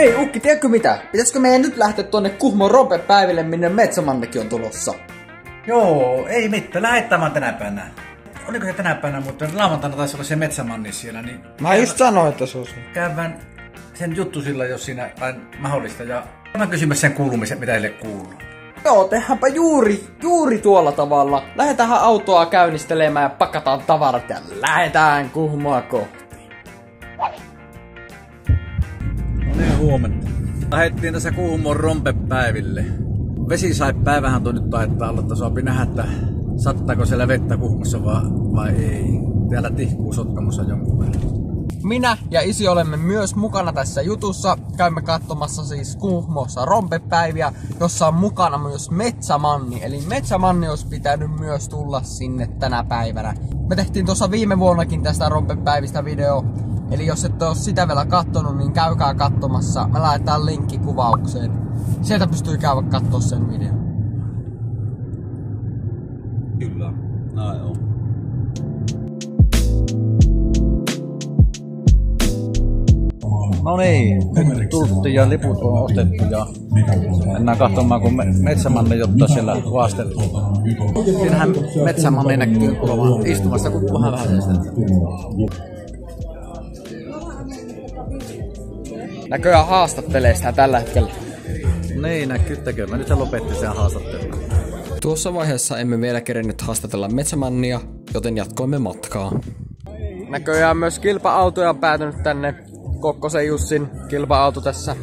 Hei Ukki, tiedätkö mitä? Pitäisikö meidän nyt lähteä tuonne Kuhmon rompepäiville, minne Metsämannekin on tulossa? Joo, ei mitään. Lähettämään tänä päivänä. Oliko se tänä päivänä, mutta lauantaina taisi olla se metsämanni siellä, niin Mä just sanoin, että se on se. käydään sen juttu sillä, jos siinä vain mahdollista. Ja mä kysymässä sen kuulumisen, mitä heille kuuluu. Joo, tehdäänpä juuri, juuri tuolla tavalla. Lähdetään autoa käynnistelemään ja pakataan tavarat ja lähdetään Kuhmoa kohti. Huomenta. Lähettiin tässä Kuhmon rompepäiville. Vesi sai päivähän tuo nyt taittaa olla, että saapi nähdä, että sattaako siellä vettä Kuhmossa vai, vai ei. Täällä tihkuu Sotkamossa jonkun verran. Minä ja isi olemme myös mukana tässä jutussa. Käymme katsomassa siis Kuhmossa rompepäiviä, jossa on mukana myös Metsämanni. Eli Metsämanni olisi pitänyt myös tulla sinne tänä päivänä. Me tehtiin tuossa viime vuonnakin tästä rompepäivistä video. Eli jos ette ole sitä vielä kattonut, niin käykää katsomassa. Me laitetaan linkki kuvaukseen. Sieltä pystyy käydä katsoa sen videon. Kyllä, näin on. No niin, nyt tultiin ja liput on ostettu ja mennään katsomaan, kun me, metsämanne jotta siellä vaasteltu. Siinähän metsämanne näkyy olevan istumassa, kun vähän vähän Näköjään haastattelee sitä tällä hetkellä. Niin, näkyy tekemään. Nyt se lopetti sen haastattelun. Tuossa vaiheessa emme vielä kerennyt haastatella Metsämannia, joten jatkoimme matkaa. Näköjään myös kilpa-autoja on päätynyt tänne. Kokkosen Jussin kilpa-auto tässä.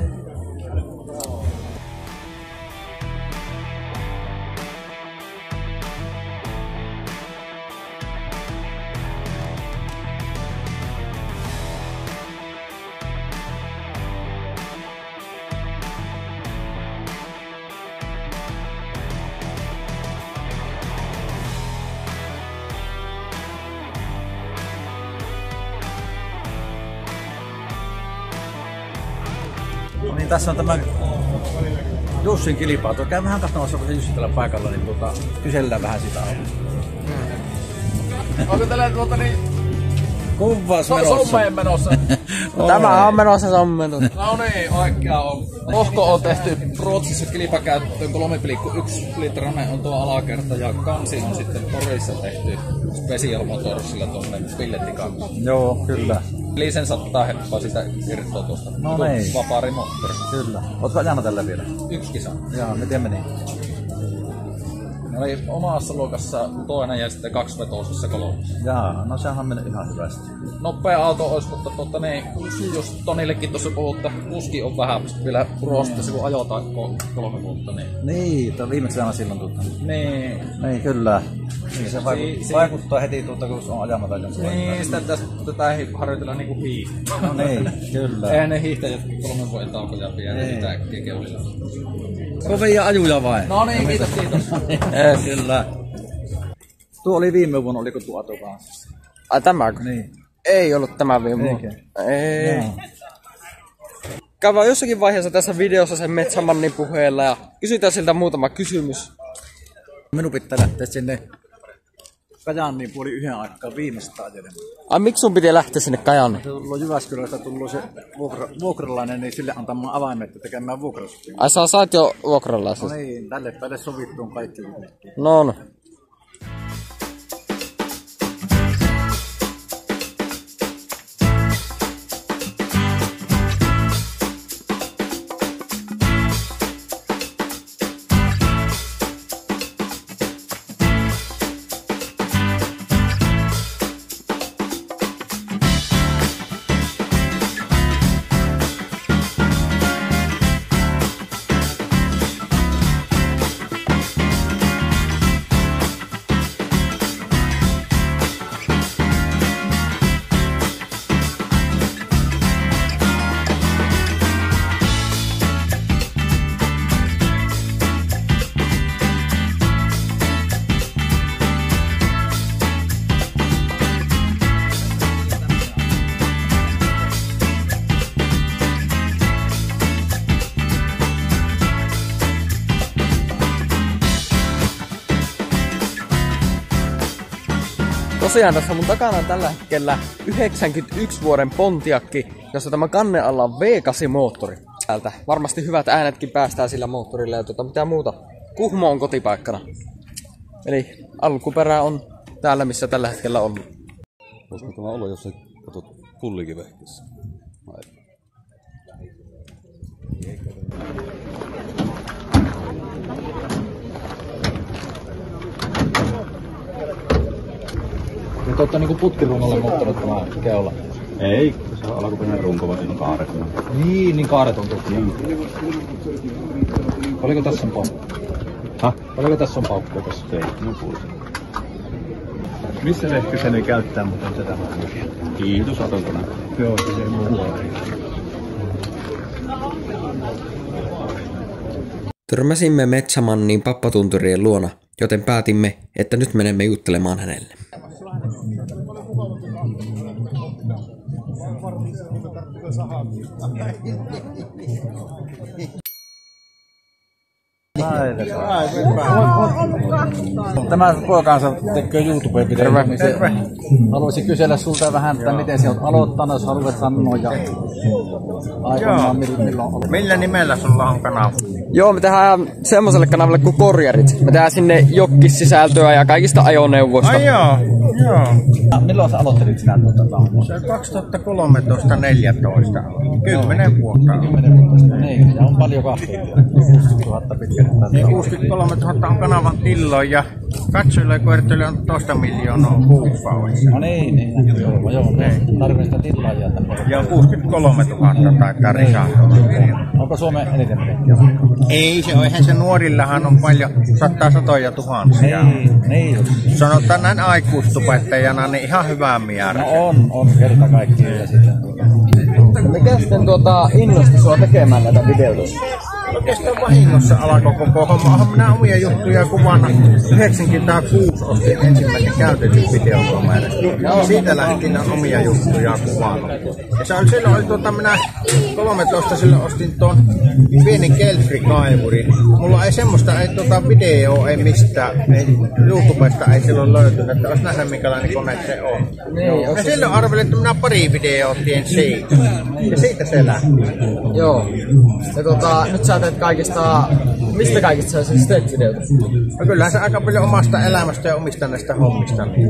Niin, tässä on tämä Jussin kilpailu. Käy vähän katsomassa, kun se Jussi tällä paikalla, niin tuota, kysellään vähän sitä. Onko tällä tuota niin Kuvas so, menossa. sommeen menossa? Tämä on menossa sommenut. No niin, oikea on. Ohko on tehty Ruotsissa kilpakäyttöön 3,1 litrainen on tuo alakerta ja kansi on sitten Porissa tehty Special Motorsilla tuonne pillettikansi. Joo, kyllä. Eli sen saattaa heppaa sitä irtoa tuosta. No niin. Vapaari moottori. Kyllä. Ootko ajanut tällä vielä? Yksi kisa. Joo, miten meni? Ne oli omassa luokassa toinen ja sitten kaksi vetoisessa kolmas. Jaa, no sehän meni ihan hyvästi. Nopea auto olisi, mutta tuota, niin, jos Tonillekin tuossa puhuu, että kuski on vähän vielä ruostessa, kun ajotaan ko- kolme vuotta. Niin, Niin, viimeksi aina silloin tuota. niin, Niin, kyllä. Niin, se vaikuttaa, Si- si- vaikuttaa heti tuota, kun se on ajamaton. niin sitä pitäisi tätä ei harjoitella niinku hiihtää. No niin, kyllä. Eihän ne hiihtäjät kolmen vuoden taukoja Ei. sitä kekeulilla. Kovia ajuja vai? No niin, kiitos, kiitos. Eh, kyllä. Tuo oli viime vuonna, oliko tuo Ato kanssa? Ai tämäkö? Niin. Ei ollut tämä viime vuonna. Ei. Joo. Käydään jossakin vaiheessa tässä videossa sen Metsämannin puheella ja kysytään siltä muutama kysymys. Minun pitää lähteä sinne Kajaaniin puoli yhden aikaa viimeistä ajelemaan. Ai miksi sun piti lähteä sinne Kajaaniin? Tullut Jyväskylästä tullut se vuokra, vuokralainen, niin sille antamaan avaimet ja tekemään vuokrasopimuksen. Ai sä saat jo vuokralla No niin, tälle päälle sovittuun kaikki. No no. Tosiaan tässä mun takana on tällä hetkellä 91 vuoden Pontiakki, jossa tämä kanne alla on V8-moottori. Täältä varmasti hyvät äänetkin päästään sillä moottorilla ja tota, mitä muuta. Kuhmo on kotipaikkana. Eli alkuperä on täällä, missä tällä hetkellä on. Voisiko tämä olla, jos sä katsot pullikivehkissä? Vai? Ja te olette niinku putkirungolle muuttanut tämä keula. Ei, se on alkuperäinen runko, vaan siinä on kaaretuna. Niin, niin kaaret on tuttu. Oliko tässä on paukku? Häh? Oliko tässä on paukku tässä? Ei, no kuulisi. Missä lehkö se nyt käyttää, mutta on tätä Kiitos Atoltona. Joo, se ei muu Törmäsimme Metsämannin pappatunturien luona, joten päätimme, että nyt menemme juttelemaan hänelle. Tämä poikansa tekee YouTube-videoita. Niin se, haluaisin kysellä sulta vähän, että miten sä oot aloittanut, jos haluat sanoa ja milloin. Millä nimellä sulla on kanava? Joo, me tehdään semmoiselle kanavalle kuin Korjarit. Me tehdään sinne jokkissisältöä ja kaikista ajoneuvoista. Ai joo, joo. Ja Milloin sä aloittelit sinä tuota tahmoa? Se 2013-14. Kymmenen vuotta. Niin, ja on paljon kahvia. 60 000 pitkä. Niin 63 000 on kanavan tilloin ja katsojille ja koirtoille on toista miljoonaa kuukaudessa. No niin, niin. Joo, joo. Tarvii sitä tilaajia. Ja 63 000 taitaa risahtua. Onko Suomen eniten menekkiä? Ei se ole, eihän se nuorillahan on paljon, sattaa satoja tuhansia. Niin, niin. Sanotaan näin aikuistupettajana, niin ihan hyvää No määrä. on, on kerta kaikkiaan. Ja sitten tuota. Mikä sitten tuota, innosti sua tekemään näitä videoita? Oikeastaan vahingossa alkoi koko homma. Onhan minä omia juttuja kuvana. 96 ostin ensimmäisen käytetyn videokameran. Siitä lähtien on omia juttuja kuvannut. Ja se oli silloin, oli tuota, minä 13 silloin ostin tuon pienen Kelfri-kaivurin. Mulla ei semmoista, ei tuota videoa, ei mistään, ei, YouTubesta ei silloin löytynyt, että olisi nähdä minkälainen kone se on. Niin, Ja silloin arvelin, että minä pari videoa tien siitä. Ja siitä se lähti. Joo. Ja tota, nyt sä teet kaikista, mistä kaikista sä siis teet videoita? No kyllähän se aika paljon omasta elämästä ja omista näistä hommista. Niin.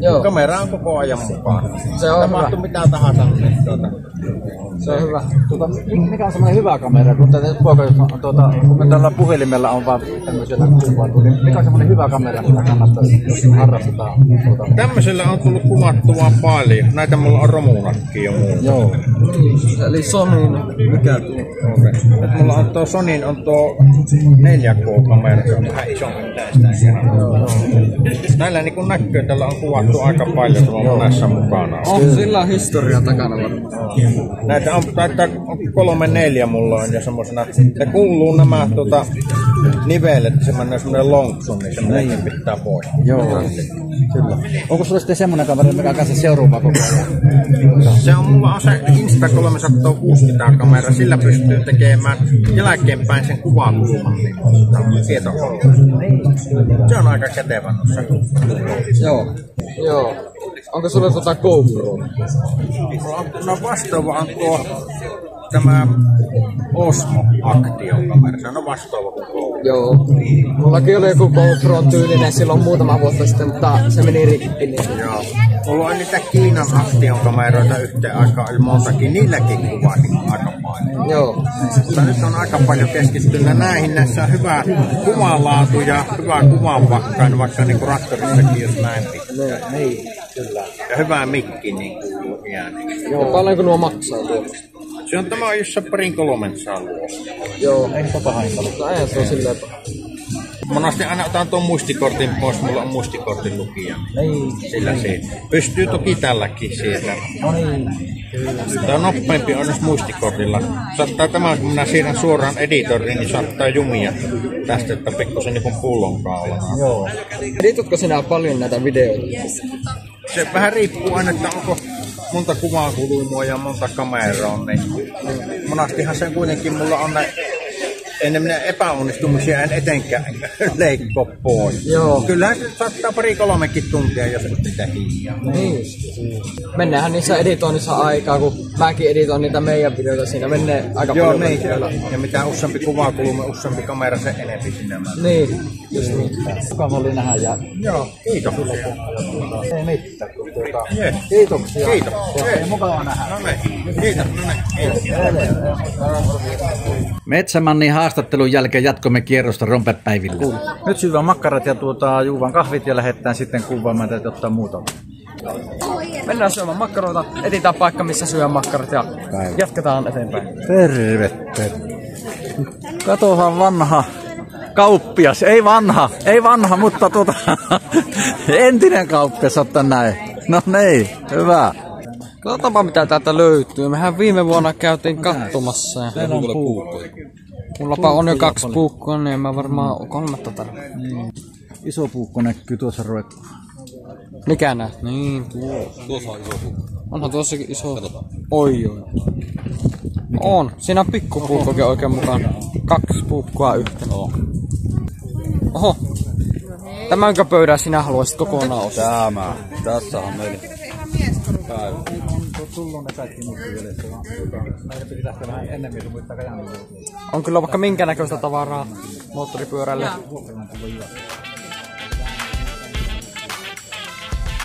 Joo, Kamera on koko ajan mukana. se on Tapahtuu hyvä. mitä tahansa. Niin tuota. Se on hyvä. Tuota, mikä on semmoinen hyvä kamera, kun tätä poika, tuota, kun me tällä puhelimella on vaan tämmöisellä kuvattu, niin mikä on semmoinen hyvä kamera, mitä kannattaisi, jos harrastetaan? Tuota, Tämmöisellä on tullut kuvattua paljon. Näitä mulla on romunakki jo muuta. joo. Eli Sony, mikä tuo? Et mulla on tuo Sonin on tuo 4K-kamera, se on vähän isompi tästä. Näillä niin kuin näkyy, tällä on kuvattu aika paljon tuolla monessa mukana. On sillä historia takana varmaan. Näitä on, taitaa kolme neljä mulla on ja semmosena, ne kuuluu nämä tota, nivelet, semmonen semmonen lonksu, niin semmonen pitää pois. Joo, kyllä. Onko sulla sitten semmoinen kamera, mikä kanssa seuraava koko ajan? Se on mulla on se Insta360 kamera, sillä pystyy tekemään jälkeenpäin sen kuvakulman niin tietokoneen. Se on aika kätevä noissa. Joo. Joo. Onko sulla tota GoPro? On, no vastaava on tuo tämä Osmo Action kamera, se on vastaava kuin GoPro. Joo. Mullakin oli joku GoPro tyylinen silloin muutama vuotta sitten, mutta se meni rikki. Niin. Joo. Mulla on niitä Kiinan Action kameroita yhteen aikaan, montakin, niilläkin kuvasin aika paljon. Joo. Mutta nyt on aika paljon keskittynyt näihin. Näissä on hyvä kuvanlaatu ja hyvä kuvanpakkain, vaikka niin kuin traktorissakin, jos näin pitää. Niin, kyllä. Ja hyvä mikki niin kuuluu ääni. Joo. Paljonko nuo maksaa tuo? Se on tämä, jossa parin kolmen saa. Joo. Ei se paha. No eihän se on silleen paha. Monasti aina otan tuon muistikortin pois, mulla on muistikortin lukija. Niin, Sillä se pystyy toki tälläkin siitä. no niin. Tämä on nopeampi on jos muistikortilla. Saattaa tämä, kun minä siirrän suoraan editoriin, niin saattaa jumia tästä, että pikkusen niin kuin pullonkaulana. Joo. Editutko sinä paljon näitä videoita? Se vähän riippuu aina, että onko monta kuvakulmaa ja monta kameraa, niin monastihan se kuitenkin mulla on näin ennen minä epäonnistumisia en etenkään leikko pois. Joo. Kyllähän se saattaa pari kolmekin tuntia, jos et sitä hiljaa. Niin. Mennäänhän niissä editoinnissa aikaa, kun mäkin editoin niitä meidän videoita, siinä menee aika Joo, paljon. niin kyllä. Ja mitä useampi kuvakulma, useampi kamera, se enempi sinne. Niin, just niin. Mukava oli nähdä ja Joo, kiitos. ei mitään. Tuota, Yes. kiitoksia. Kiitos. Ja Mukava nähdä. No niin, kiitos. No niin, kiitos. Metsämannin haastattelun jälkeen jatkomme kierrosta rompepäivillä. Nyt syvän makkarat ja tuota, juuvan kahvit ja lähdetään sitten kuvaamaan tätä ottaa muuta. Mennään syömään makkaroita, etitään paikka missä syö makkarat ja jatketaan eteenpäin. Terve, terve. Katohan vanha kauppias, ei vanha, ei vanha, mutta tuota, entinen kauppias ottaa näin. No niin, hyvä. Katsotaanpa mitä täältä löytyy. Mehän viime vuonna käytiin katsomassa. Ja Täällä on puukko. Mullapa on jo kaksi puukkoa, niin mä varmaan kolmatta tarvitsen. Iso puukko näkyy tuossa roikku. Mikä nää? Niin, tuo. Tuossa on iso puukko. Onhan tuossakin iso. Oi oi. On. Siinä on pikkupuukkokin oikein mukaan. Kaksi puukkoa yhteen. Oho. Tämänkö pöydän sinä haluaisit kokonaan ostaa? Tämä. Tässä on meillä. Tullut ne kaikki muut vaan meidän piti lähteä vähän ennemmin, muistaa kajan. On kyllä vaikka minkä näköistä tavaraa moottoripyörälle.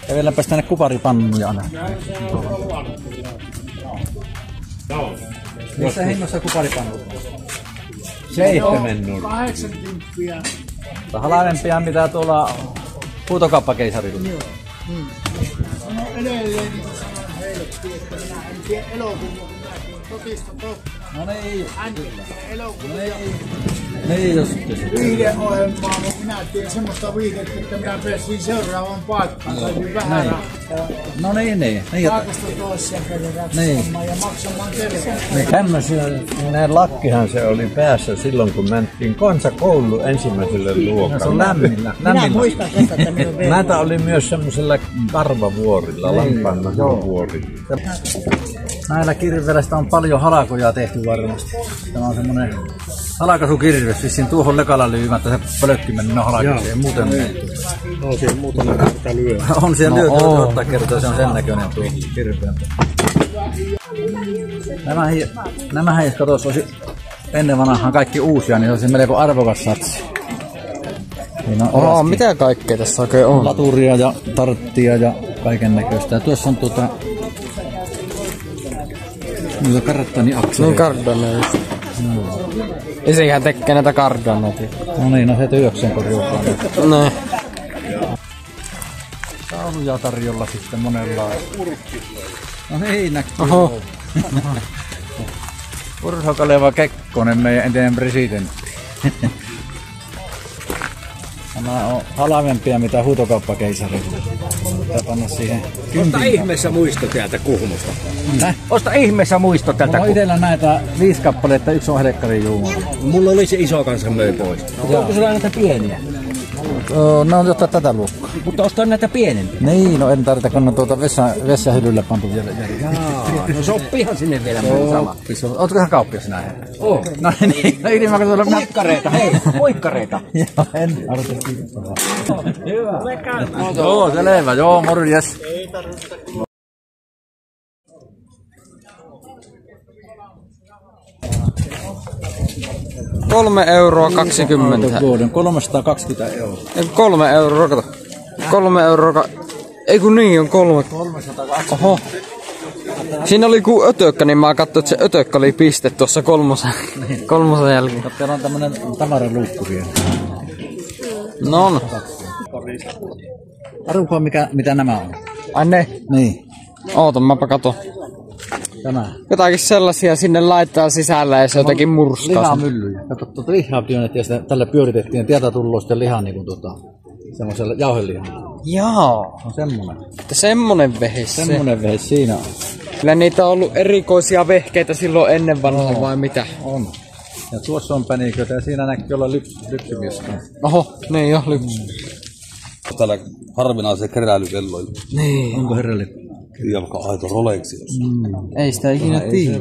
Ja vieläpäs tänne kuparipannuja aina. Missä hinnassa kuparipannu? Seitsemän nurkka. 80. Halvempia mitä tuolla huutokauppakeisarilla. No niin, no niin. Niin just. viihdeohjelmaa, mutta minä teen semmoista viihdettä, että minä pääsin seuraavaan paikkaan. Vähän Niin. No niin, niin. niin jotta, paikasta toiseen Niin. ja maksamaan. Niin tämmöisiä, näin lakkihan se oli päässä silloin, kun mentiin kansakoulu ensimmäiselle se on luokalle. lämmillä. Minä lämmillä. muistan tästä, että minun Näitä oli myös semmoisella karvavuorilla, Niin. lampaan nahavuori. Näillä kirvelästä on paljon halakoja tehty varmasti. Tämä on semmonen halakaisukirves, vissiin tuohon lekalla lyymättä se pölkkimen minä halakaiseen, muuten No siinä muutama kerta lyö. on siellä No oo. ottaa kertaa, se on sen näköinen tuo kirveä. Nämä, nämä jos katos, olisi ennen vanhaan kaikki uusia, niin se olisi melko arvokas satsi. Siinä on Oho, mitä kaikkea tässä oikein on? laturia ja tarttia ja kaiken näköistä. Ja tuossa on tuota... Niitä karttani Niin akseleita. kardane just. Isihän tekee näitä kardaneita. No niin, no se työkseen korjuukaan. Näin. Tauluja tarjolla sitten monenlaista. No niin, näkyy. Oho. Urho Kaleva Kekkonen, meidän entinen presidentti. Nämä on halvempia mitä huutokauppakeisari. Pitää panna siihen Osta ihmeessä muisto täältä Kuhmosta. Näh. Osta ihmeessä muisto täältä Mulla on itellä näitä viisi kappaletta, yksi on helkkari juuma. Mulla oli se iso kanssa möi pois. Onko sulla näitä pieniä? Öö, ne on jotain tätä luokkaa. Mutta osta näitä pienempiä. Niin, no en tarvitse, kun on tuota vessa, vessahyllyllä pantu vielä. Jaa, no sopihan sinne vielä muuta sama. Ootko ihan kauppias näin? Oh. No niin, no ilman kun tuolla. Poikkareita, hei, poikkareita. Joo, en kiinnostaa. Hyvä. Joo, selvä, joo, morjes. Kolme euroa 20. Vuoden 320 euroa. Ei, Kolme euroa, kato. Kolme euroa. Ei kun niin on kolme. Oho. Siinä oli ku ötökkä, niin mä katsoin, että se ötökkä oli piste tuossa kolmosen, kolmosen jälkeen. Täällä on tämmönen tavaraluukku vielä. No, no. Arvokaa mikä, mitä nämä on. Ai ne. Niin, Oota, mäpä kato. tämä. Jotakin sellaisia sinne laittaa sisällä ja se jotenkin murskaa. Lihamyllyjä. Kato, tuota lihaa työnnettiin ja tällä pyöritettiin ja tieltä tullut sitten liha niinku tota, semmoisella jauhelihalla. Jaa. On semmonen. Että semmonen vehis se. Semmonen vehe siinä on. Kyllä niitä on ollut erikoisia vehkeitä silloin ennen vanhaa vai mitä? On. Ja tuossa on päniköitä ja siinä näkyy olla lyps, lypsymies. Oho, niin jo, lyps. täällä harvinaisen keräilykelloilla. Niin. Onko herralle? Ja vaikka aito Rolexi. Ei sitä ikinä Ei se tiedä.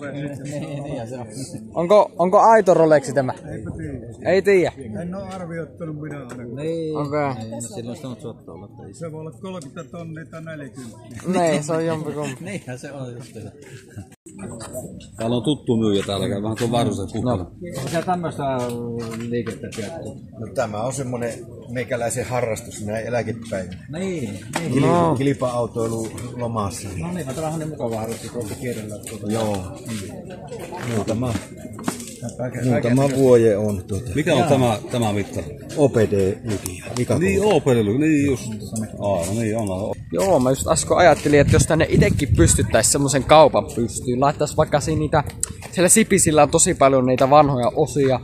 Rantaruudet. Niin, niin se on. Onko, onko aito Rolexi tämä? Eipä tiedä. Ei tiedä. En ole arvioittanut minä ainakaan. Niin. Okei. Ei, no silloin sitä on suottaa olla. että ei se- voi olla 30 tonnia tai 40. Niin, se on jompikumpi. Niinhän se on just sitä. Täällä on tuttu myyjä täällä, käy vähän tuon varusen kukkana. No, onko siellä tämmöistä liikettä pidetty? No, tämä on semmoinen meikäläisen harrastus näin eläkepäivänä. Niin, niin. Kili, no. Kilpa-autoilu lomassa. No niin, no tämä on niin mukava harrastus tuolta kirjalla. Tuota. Joo. Muutama, Kaiken- muutama vuoden on tuota. Mikä on tämä, tämä mittari? OPD-lukija. Niin, Opelelu, niin just. Aivan, niin on. Joo, mä just äsken ajattelin, että jos tänne itekin pystyttäisiin semmoisen kaupan pystyyn, laittaisi vaikka siinä niitä, siellä Sipisillä on tosi paljon niitä vanhoja osia,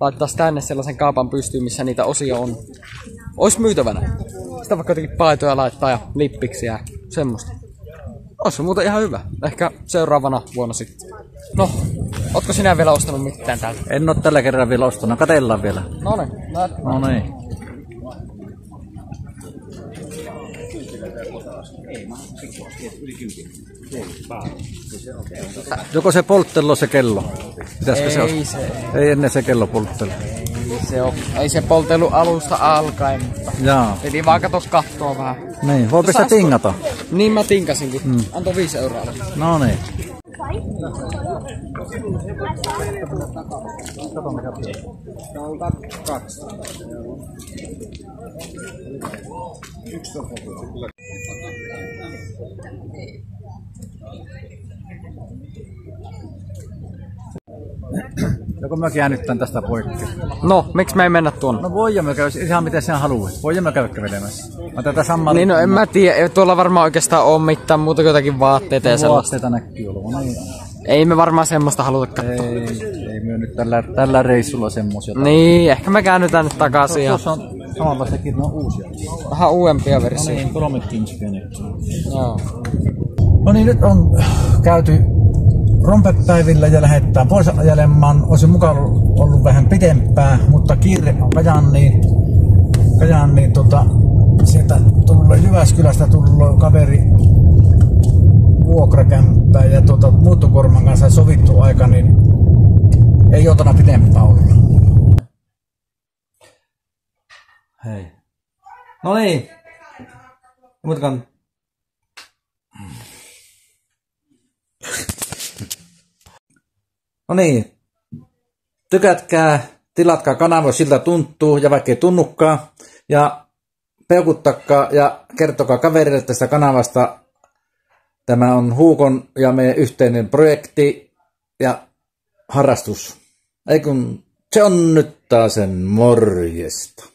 laittaisi tänne sellaisen kaupan pystyyn, missä niitä osia on, olisi myytävänä. Sitä vaikka jotenkin paitoja laittaa ja lippiksiä ja semmoista. Olisi muuten ihan hyvä. Ehkä seuraavana vuonna sitten. No, ootko sinä vielä ostanut mitään täältä? En ole tällä kerralla vielä ostanut, katellaan vielä. No niin, No niin. Joko se polttelo se kello? Pitäisikö se Ei olla? se, Ei ennen se kello polttelu. ei se, ole, ei se poltelu alusta alkaen, mutta Jaa. piti vaan katos kattoa vähän. Niin, voipi se tingata? Niin mä tinkasinkin. Mm. Antoi 5 euroa. No niin. Joko mä käännytän tästä poikki? No, miksi me ei mennä tuonne? No voidaan me käydä ihan miten sinä haluat. Voidaan me käydä kävelemässä. Mä tätä samaa... Niin no en mä tiedä, ei tuolla varmaan oikeastaan ole mitään muuta kuin jotakin vaatteita ja sellaista. Vaatteita näkyy olevan. Niin. Ei me varmaan semmoista haluta katsoa. Ei, ei myö nyt tällä, tällä reissulla semmosia. Niin, ehkä me käännytään nyt takaisin ja Tuossa on samanlaistakin, ne on uusia. vähän uudempia No versioita. niin, kolme kinskiä nyt. Joo. No niin, nyt on käyty rompepäivillä ja lähdetään pois ajelemaan. Olisi mukaan ollut vähän pidempään, mutta kiire on Kajaaniin. Kajaaniin tota, sieltä tullut Jyväskylästä tullut kaveri vuokrakämppää ja tuota, muuttokorman kanssa sovittu aika, niin ei otana pidempään olla. Hei. No niin. Mutkan No niin, tykätkää, tilatkaa kanava, siltä tuntuu ja vaikka ei tunnukaan. Ja peukuttakaa ja kertokaa kaverille tästä kanavasta. Tämä on Huukon ja meidän yhteinen projekti ja harrastus. Ei kun se on nyt taas sen morjesta.